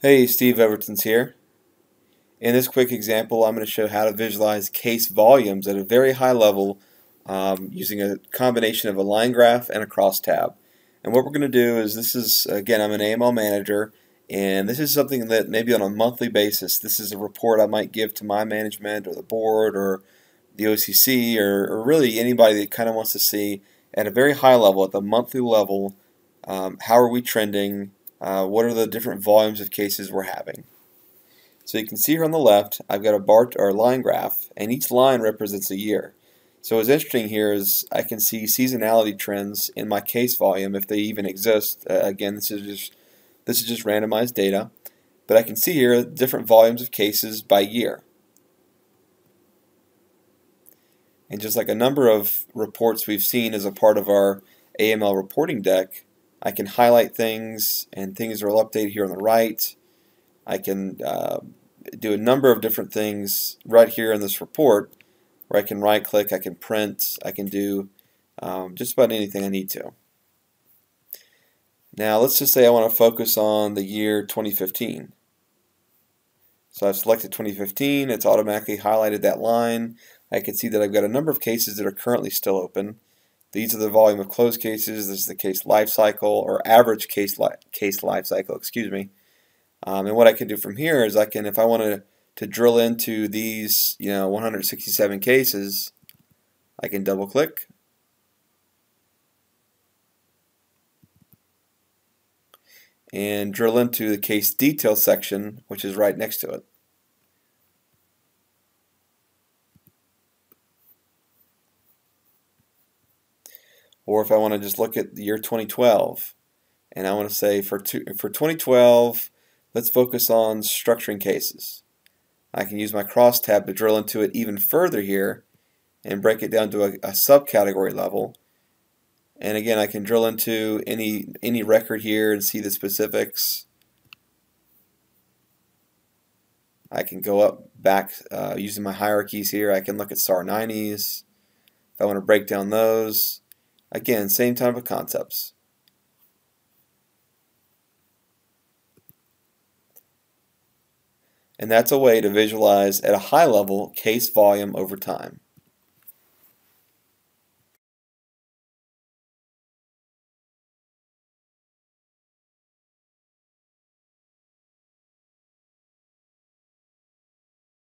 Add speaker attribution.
Speaker 1: Hey, Steve Evertons here. In this quick example, I'm going to show how to visualize case volumes at a very high level um, using a combination of a line graph and a crosstab. And what we're going to do is this is, again, I'm an AML manager, and this is something that maybe on a monthly basis, this is a report I might give to my management or the board or the OCC or, or really anybody that kind of wants to see at a very high level, at the monthly level, um, how are we trending, uh, what are the different volumes of cases we're having. So you can see here on the left, I've got a bar or a line graph, and each line represents a year. So what's interesting here is I can see seasonality trends in my case volume if they even exist. Uh, again, this is just this is just randomized data, but I can see here different volumes of cases by year. And just like a number of reports we've seen as a part of our AML reporting deck, I can highlight things and things will update here on the right. I can uh, do a number of different things right here in this report where I can right click, I can print, I can do um, just about anything I need to. Now let's just say I want to focus on the year 2015. So I've selected 2015, it's automatically highlighted that line. I can see that I've got a number of cases that are currently still open. These are the volume of closed cases. This is the case life cycle or average case li case life cycle. Excuse me. Um, and what I can do from here is I can, if I want to to drill into these, you know, 167 cases, I can double click. And drill into the case detail section, which is right next to it. Or if I want to just look at the year 2012, and I want to say for, two, for 2012, let's focus on structuring cases. I can use my crosstab to drill into it even further here and break it down to a, a subcategory level. And again, I can drill into any any record here and see the specifics. I can go up back uh, using my hierarchies here. I can look at SAR 90s. If I want to break down those, Again, same type of concepts. And that's a way to visualize at a high level case volume over time.